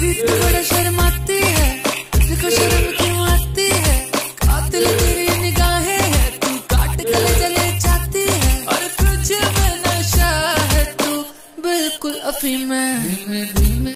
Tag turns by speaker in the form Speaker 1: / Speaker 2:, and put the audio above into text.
Speaker 1: गोरी तू बड़ा शर्माती है देखो शर्म क्यों आती है? कातिल तेरी निगाहें है, तू काट गले चले जाती है। और तुझे में नशा है तू, बिल्कुल अफीम है।